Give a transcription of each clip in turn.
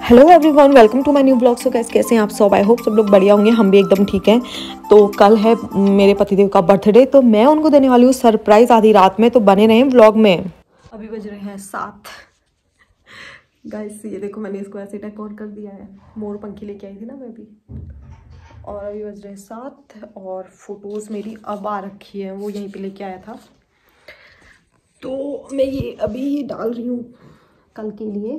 Hello everyone welcome to my new blog so कैसे कैसे हैं आप सब? आई होप सब लोग बढ़िया होंगे, हम भी एकदम ठीक हैं। तो कल है मेरे पतिदेव का बर्थडे तो मैं उनको देने वाली हूँ सरप्राइज़ आधी रात में तो बने रहे ब्लॉग में। अभी बज रहे हैं सात। गाइस ये देखो मैंने इसको ऐसे डेकोर कर दिया है। मोर पंखी लेके आई थी ना मैं भी। और अभी बज रहे हैं सात, और फ़ोटोज़ मेरी अब आ रखी है, वो यहीं पे लेके आया था। तो मैं ये अभी ये डाल रही हूँ। कल के लिए।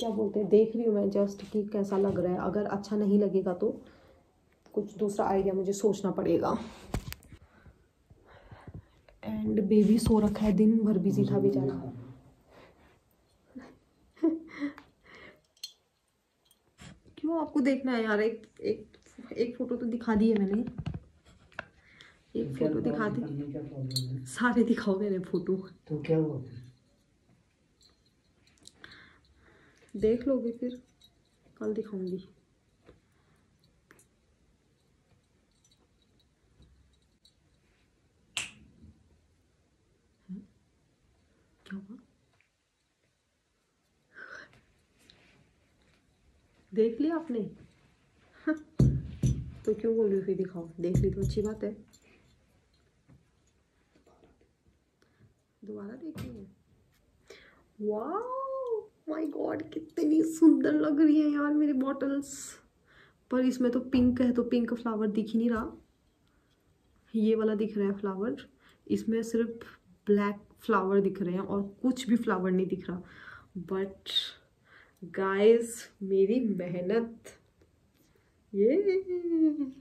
क्या बोलते हैं? देख रही हूँ मैं जस्ट कि कैसा लग रहा है। अगर अच्छा नहीं लगेगा तो कुछ दूसरा आइडिया मुझे सोचना पड़ेगा। एंड बेबी सो रखा है दिन भर बिज़ी था बेचारा। क्यों आपको देखना है यार? एक एक एक फ़ोटो तो दिखा दी है मैंने। एक फ़ोटो दिखा दी। सारे दिखाओ मेरे फ़ोटो तो क्या हुआ? देख लोगे फिर। कल दिखाऊँगी। देख लिया आपने? तो क्यों बोल रही हो फिर दिखाओ। देख ली तो अच्छी बात है। दोबारा देखनी है। वाह! माय गॉड कितनी सुंदर लग रही है यार मेरी बॉटल्स पर इसमें तो पिंक है तो पिंक फ्लावर दिख ही नहीं रहा। ये वाला दिख रहा है फ्लावर इसमें सिर्फ़ ब्लैक फ्लावर दिख रहे हैं और कुछ भी फ्लावर नहीं दिख रहा। बट गाइस मेरी मेहनत। ये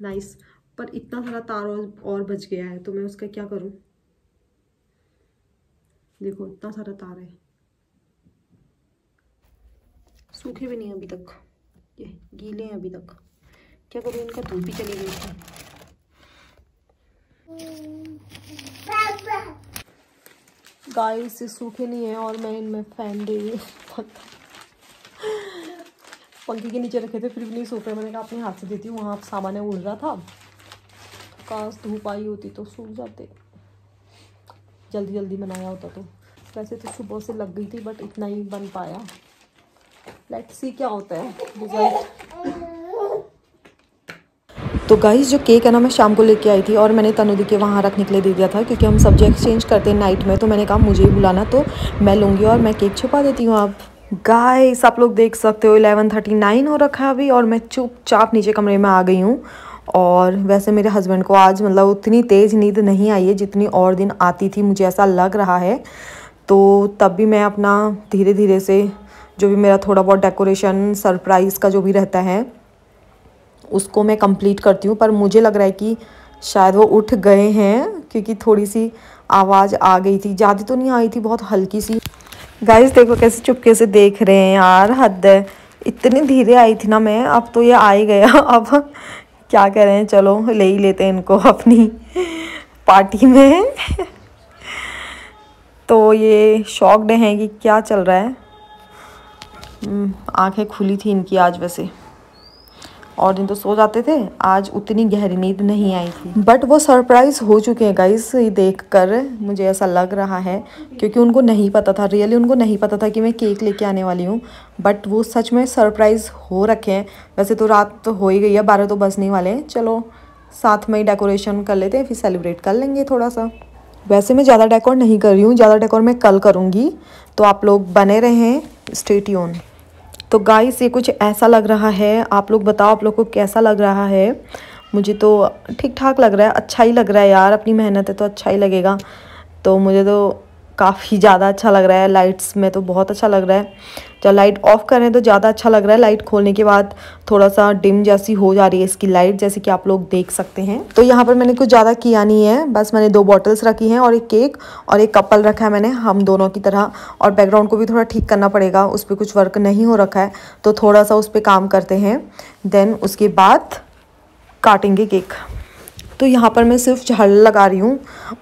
नाइस पर इतना सारा तार और, बच गया है तो मैं उसका क्या करूँ? देखो इतना सारा तार है। सूखे भी नहीं अभी तक। ये गीले हैं अभी तक। क्या करूँ इनका धूप भी चली गई थी? गाय से सूखे नहीं है और मैं इनमें फ़ैन दे रही पंखे के नीचे रखे थे, फिर भी नहीं सूख रहे। मैंने कहा, अपने हाथ से देती हूँ, वहाँ सामान उड़ रहा था। काश धूप आई होती तो सूख जाते। जल्दी जल्दी बनाया होता तो। वैसे तो सुबह से लग गई थी बट इतना ही बन पाया। लेट्स सी क्या होता है. रिज़ल्ट तो गाइस जो केक है ना, मैं शाम को लेके आई थी और मैंने तनुदी के वहाँ रखने के लिए दे दिया था क्योंकि हम सब्ज़ी एक्सचेंज करते हैं नाइट में तो मैंने कहा मुझे ही बुलाना तो मैं लूँगी और मैं केक छुपा देती हूँ आप गाइस आप लोग देख सकते हो इलेवन थर्टी नाइन हो रखा है अभी और मैं चुपचाप नीचे कमरे में आ गई हूँ. और वैसे मेरे हस्बैंड को आज मतलब उतनी तेज़ नींद नहीं आई है जितनी और दिन आती थी, मुझे ऐसा लग रहा है. तो तब भी मैं अपना धीरे धीरे से जो भी मेरा थोड़ा बहुत डेकोरेशन सरप्राइज़ का जो भी रहता है, उसको मैं कंप्लीट करती हूँ। पर मुझे लग रहा है कि शायद वो उठ गए हैं, क्योंकि थोड़ी सी आवाज़ आ गई थी। ज़्यादा तो नहीं आई थी, बहुत हल्की सी। गाइस देखो कैसे चुपके से देख रहे हैं यार, हद इतनी धीरे आई थी ना मैं, अब तो ये आ ही गया। अब क्या कह रहे हैं चलो ले ही लेते हैं इनको अपनी पार्टी में। तो ये शॉक्ड हैं कि क्या चल रहा है। आँखें खुली थी इनकी आज वैसे। और दिन तो सो जाते थे, आज उतनी गहरी नींद नहीं आई थी। बट वो सरप्राइज़ हो चुके हैं गाइस ये देख कर मुझे ऐसा लग रहा है, क्योंकि उनको नहीं पता था रियली उनको नहीं पता था कि मैं केक लेके आने वाली हूँ। बट वो सच में सरप्राइज़ हो रखे हैं। वैसे तो रात तो हो ही गई है, बारह तो बजने वाले हैं। चलो, साथ में ही डेकोरेशन कर लेते हैं, फिर सेलिब्रेट कर लेंगे थोड़ा सा वैसे मैं ज़्यादा डेकोर नहीं कर रही हूँ, ज़्यादा डेकोर मैं कल करूँगी। तो आप लोग बने रहें स्टेट्यून तो गाइस ये कुछ ऐसा लग रहा है। आप लोग बताओ, आप लोग को कैसा लग रहा है? मुझे तो ठीक ठाक लग रहा है अच्छा ही लग रहा है यार। अपनी मेहनत है तो अच्छा ही लगेगा। तो मुझे तो काफ़ी ज़्यादा अच्छा लग रहा है। लाइट्स में तो बहुत अच्छा लग रहा है। जब लाइट ऑफ़ करें तो ज़्यादा अच्छा लग रहा है। लाइट खोलने के बाद थोड़ा सा डिम जैसी हो जा रही है इसकी लाइट जैसे कि आप लोग देख सकते हैं। तो यहाँ पर मैंने कुछ ज़्यादा किया नहीं है। बस मैंने दो बॉटल्स रखी हैं और एक केक और एक कपल रखा है मैंने हम दोनों की तरह। और बैकग्राउंड को भी थोड़ा ठीक करना पड़ेगा। उस पर कुछ वर्क नहीं हो रखा है। तो थोड़ा सा उस पर काम करते हैं। देन उसके बाद काटेंगे केक तो यहाँ पर मैं सिर्फ़ झाड़ लगा रही हूँ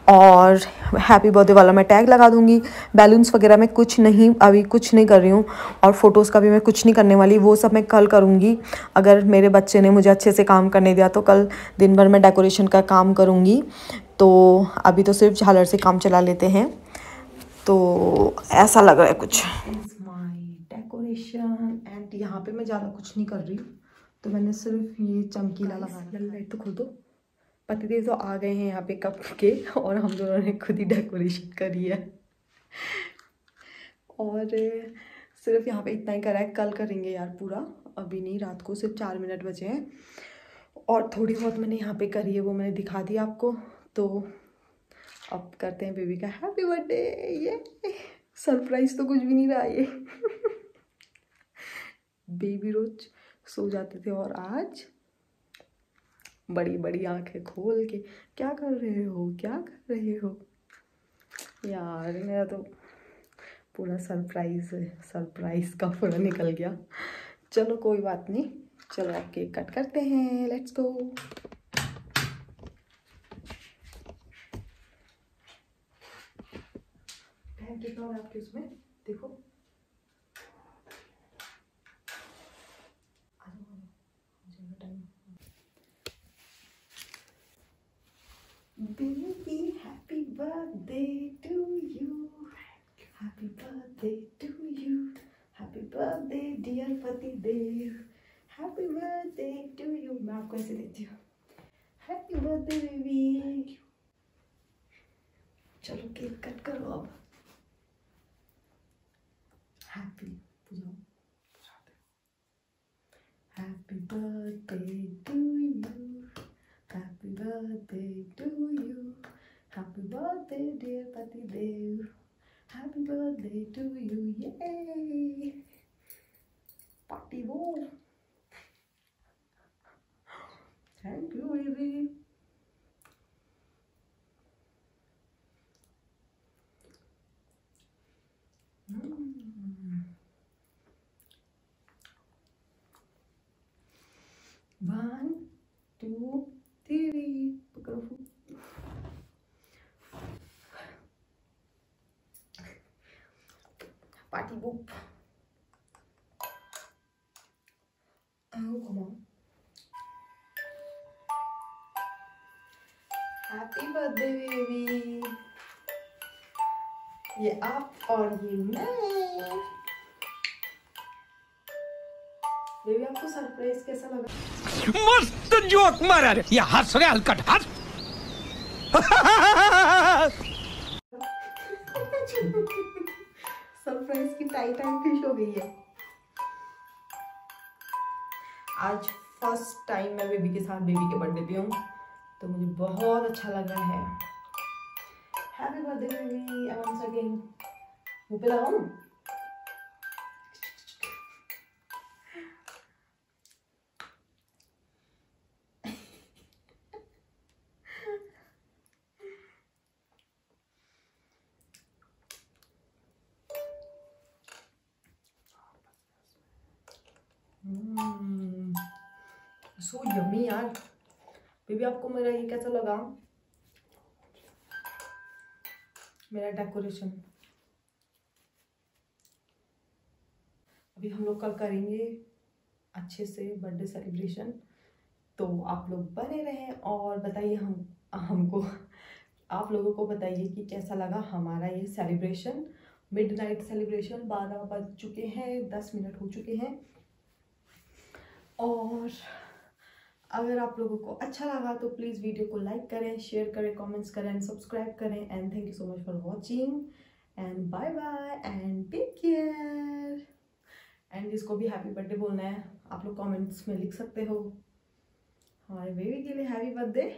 और हैप्पी बर्थडे वाला मैं टैग लगा दूँगी। बैलून्स वगैरह मैं कुछ नहीं अभी कुछ नहीं कर रही हूँ और फ़ोटोज़ का भी मैं कुछ नहीं करने वाली वो सब मैं कल करूँगी। अगर मेरे बच्चे ने मुझे अच्छे से काम करने दिया तो कल दिन भर मैं डेकोरेशन का काम करूँगी। तो अभी तो सिर्फ़ झालर से काम चला लेते हैं। तो ऐसा लग रहा है कुछ। डेकोरेशन एंड यहाँ पे मैं ज़्यादा कुछ नहीं कर रही। हूँ तो मैंने सिर्फ़ ये चमकीला लगाया लाइट तो खोल दो। पतिदेव तो आ गए हैं यहाँ पे कप के, और हम दोनों ने खुद ही डेकोरेशन करी है। और सिर्फ़ यहाँ पे इतना ही करा है, कल करेंगे यार पूरा। अभी नहीं, रात को सिर्फ़ चार मिनट बचे हैं। और थोड़ी बहुत मैंने यहाँ पे करी है, वो मैंने दिखा दी आपको। तो अब करते हैं बेबी का हैप्पी बर्थडे ये सरप्राइज़ तो कुछ भी नहीं रहा ये। बेबी रोज सो जाते थे और आज बड़ी बड़ी आँखें खोल के, क्या कर रहे हो? क्या कर रहे हो? यार, मेरा तो पूरा सरप्राइज़ सरप्राइज़ का पूरा निकल गया। चलो, कोई बात नहीं। चलो आप केक कट करते हैं। लेट्स गो आपके उसमें देखो। birthday to you. Happy birthday, dear Pati Dev. Happy birthday to you. मैं आपको ऐसे देती हूँ Happy birthday, baby. चलो केक कट करो अब Happy Happy birthday to you. Happy birthday to you. Happy birthday, dear Pati Dev. Happy birthday to you. Yay! Party wall. Thank you, baby. Come on. Happy birthday, baby. ये आप और ये मैं baby आपको surprise कैसा लगा? मस्त joke मारा रे। ये हंस रे हलकट हंस। सरप्राइज़ की टाई टाइम फ़िश हो गई है। आज फ़र्स्ट टाइम मैं बेबी के साथ बेबी के बर्थडे पे हूँ तो मुझे बहुत अच्छा लग रहा है। हैप्पी बर्थडे बेबी मुँह पे लगाऊँ? सो यमी यार। बेबी आपको मेरा ये कैसा लगा? मेरा डेकोरेशन अभी हम लोग कल करेंगे अच्छे से बर्थडे सेलिब्रेशन तो आप लोग बने रहें और बताइए हम, हमको, आप लोगों को बताइए कि कैसा लगा हमारा ये सेलिब्रेशन मिडनाइट सेलिब्रेशन बारह बज चुके हैं, दस मिनट हो चुके हैं। और अगर आप लोगों को अच्छा लगा तो प्लीज़ वीडियो को लाइक करें शेयर करें कमेंट्स करें एंड सब्सक्राइब करें and thank you so much for watching and bye bye and take care and जिसको भी हैप्पी बर्थडे बोलना है। आप लोग कमेंट्स में लिख सकते हो। हमारे बेबी के लिए हैप्पी बर्थडे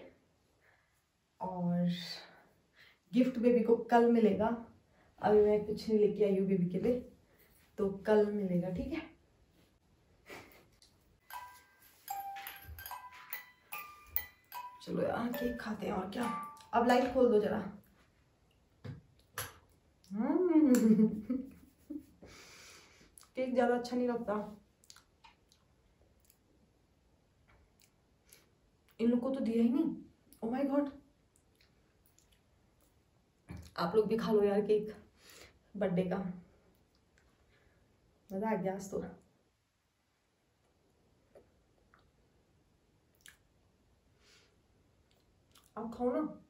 और गिफ्ट बेबी को कल मिलेगा। अभी मैं कुछ नहीं लेके आई हूँ बेबी के लिए। तो कल मिलेगा, ठीक है? चलो यार केक खाते हैं और क्या? अब लाइट खोल दो जरा। केक ज़्यादा अच्छा नहीं लगता। इन लोग को तो दिया ही नहीं। ओ माय गॉड आप लोग भी खा लो यार केक बर्थडे का। मज़ा आ गया आज तो। 俺偷呢。